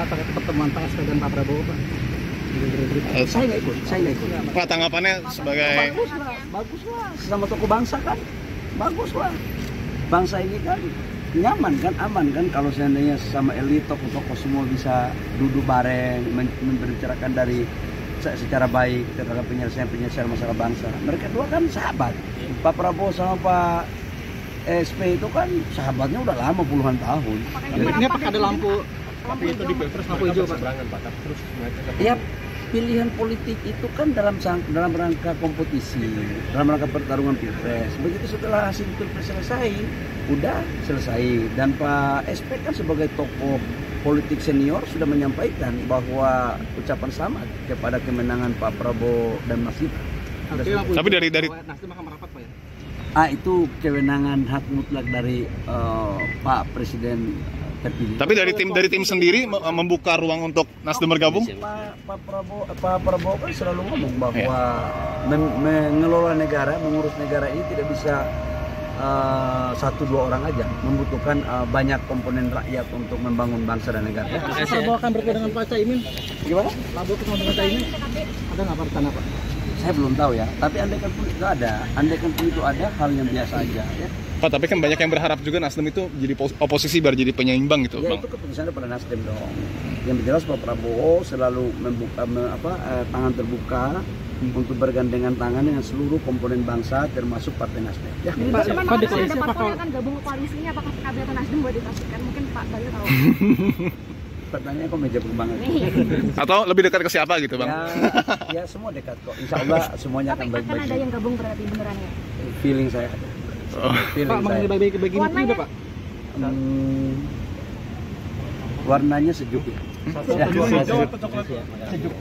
kata kata pertemuan Pak SK dan Pak Prabowo Pak? Eh, Saya nggak ikut, saya nggak ikut. Pak tanggapannya sebagai Bagus lah, bagus lah. Sesama tokoh bangsa kan, bagus lah. Bangsa ini kan nyaman kan, aman kan kalau seandainya sama elit tokoh-tokoh semua bisa duduk bareng, membicarakan dari se- secara baik terhadap penyelesaian-penyelesaian masalah bangsa. Mereka dua kan sahabat. Pak Prabowo sama Pak SP itu kan sahabatnya udah lama puluhan tahun. Ini apakah ada lampu lampu itu di pilpres lampu hijau pak? Ya pilihan politik itu kan dalam dalam rangka kompetisi, dalam rangka pertarungan pilpres. Begitu setelah hasil pilpres selesai, udah selesai. Dan Pak SP kan sebagai tokoh politik senior sudah menyampaikan bahwa ucapan selamat kepada kemenangan Pak Prabowo dan Mas Gibran. Tapi dari- dari- Nasdem akan merapat pak ya? Ah itu kewenangan hak mutlak dari eh, Pak Presiden terpilih. tapi dari tim dari tim sendiri me- membuka ruang untuk Nasdem bergabung? Pak, Pak Prabowo, Pak Prabowo kan selalu ngomong bahwa men- mengelola negara, mengurus negara ini tidak bisa eh, satu dua orang aja, membutuhkan eh, banyak komponen rakyat untuk membangun bangsa dan negara. Pak Prabowo akan bertemu dengan Pak Caimin. Gimana? Prabowo ketemu dengan Caimin. Ada nggak rencana pak? Saya belum tahu ya. Tapi andaikan pun itu ada, andaikan pun itu ada hal yang biasa aja. Ya, Pak, tapi kan banyak yang berharap juga Nasdem itu jadi pos- oposisi biar jadi penyeimbang gitu, ya Bang. itu keputusannya pada Nasdem dong. Yang jelas Pak Prabowo selalu membuka me- apa, eh, tangan terbuka untuk bergandengan tangan dengan seluruh komponen bangsa termasuk Partai Nasdem. Ya. Pak, Cuman Pak, koalisi ada parpol kalau- yang akan gabung koalisinya apakah PKB atau Nasdem boleh dipastikan? Mungkin Pak Bayu tahu. Pertanyaannya kok meja banget. Atau lebih dekat ke siapa gitu, Bang? Ya, ya semua dekat kok. Insya Allah semuanya Tapi akan akan baik-baik. ada yang gabung berarti beneran ya? Feeling saya. Oh. Feeling Pak saya. mengenai bagi bagi ini Warnanya? juga pak. Hmm, warnanya sejuk ya. Ya, Hijau sejuk. atau coklat? Sejuk.